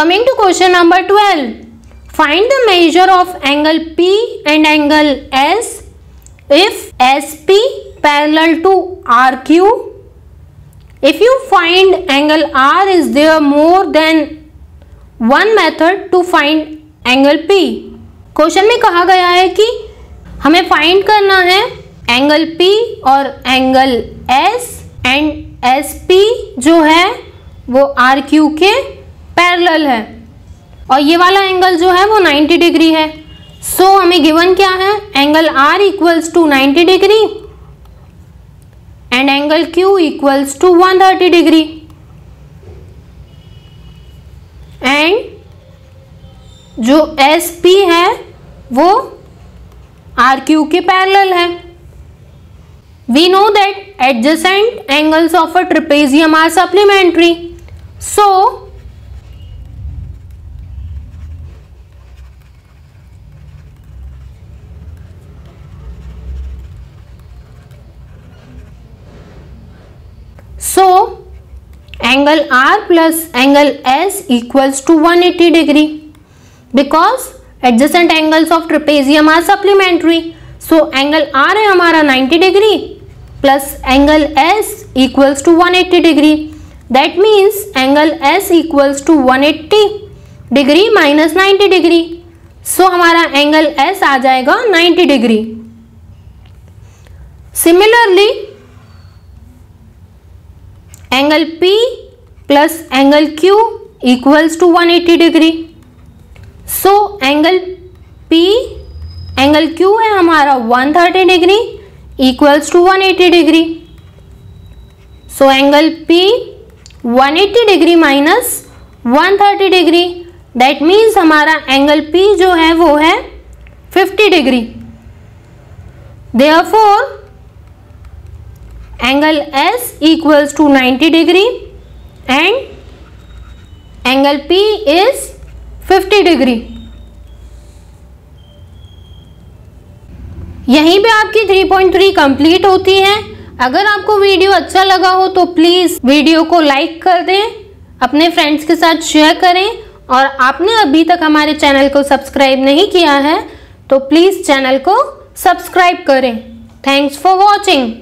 Coming to question number twelve find the measure of angle P and angle S if S P parallel to R Q if you find angle R is there more than one method to find angle P question में कहा गया है कि हमें find करना है angle P और angle S and S P जो है वो आर क्यू के पैरेलल है। और ये वाला एंगल जो है वो 90 डिग्री है। सो so, हमें गिवन क्या है? Angle R equals to 90 degree and angle Q equals to 130 degree and जो एस पी है वो आर क्यू के पैरेलल है। We know that angles of a trapezium are supplementary so so angle R plus angle S equals to one eighty degree because adjacent angles of trapezium are supplementary so angle R है हमारा 90 degree plus angle S equals to one eighty degree that means angle S equals to one eighty degree minus ninety degree so हमारा angle S आ जाएगा 90 degree similarly angle P plus angle Q equals to 180 degree so angle P angle Q है हमारा 130 degree equals to 180 degree so angle P 180 degree minus 130 degree that means हमारा angle P जो है वो है 50 degree therefore angle S equals to 90 degree and angle P is 50 degree यहीं पे आपकी 3.3 कंप्लीट होती है। अगर आपको वीडियो अच्छा लगा हो तो प्लीज़ वीडियो को लाइक कर दें, अपने फ्रेंड्स के साथ शेयर करें और आपने अभी तक हमारे चैनल को सब्सक्राइब नहीं किया है तो प्लीज़ चैनल को सब्सक्राइब करें। Thanks for watching